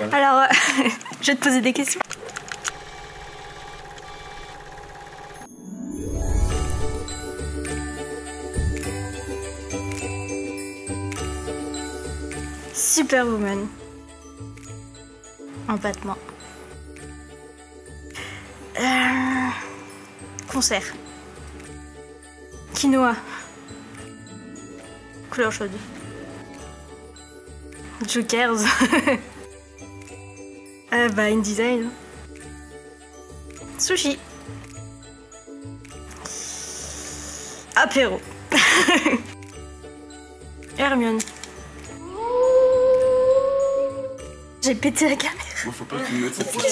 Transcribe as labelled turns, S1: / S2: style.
S1: Alors, euh, je vais te poser des questions. Superwoman. Empattement. Euh, concert. Quinoa. Couleur chaude. Jokers. euh, bah, InDesign. Sushi. Apéro. Hermione. J'ai pété la caméra.
S2: Faut pas que tu me mettes cette photo